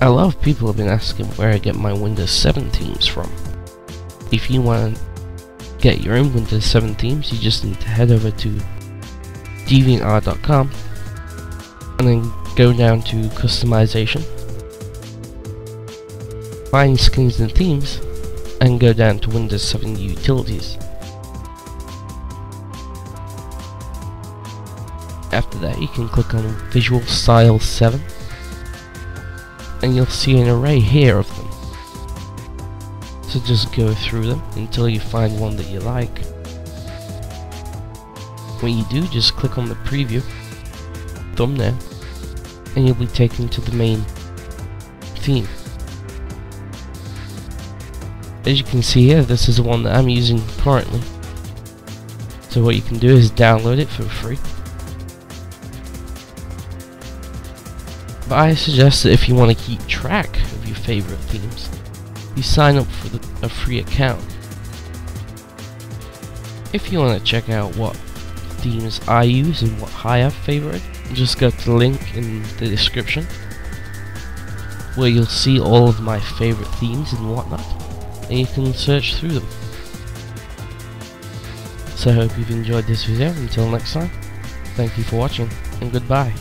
A lot of people have been asking where I get my Windows 7 themes from. If you want to get your own Windows 7 themes, you just need to head over to deviantart.com and then go down to customization, find skins and themes, and go down to Windows 7 utilities. After that you can click on Visual Style 7 and you'll see an array here of them. So just go through them until you find one that you like. When you do, just click on the preview thumbnail and you'll be taken to the main theme. As you can see here, this is the one that I'm using currently. So what you can do is download it for free. But I suggest that if you want to keep track of your favorite themes, you sign up for the, a free account. If you want to check out what themes I use and what I have favorite, just go to the link in the description where you'll see all of my favorite themes and whatnot and you can search through them. So I hope you've enjoyed this video. Until next time, thank you for watching and goodbye.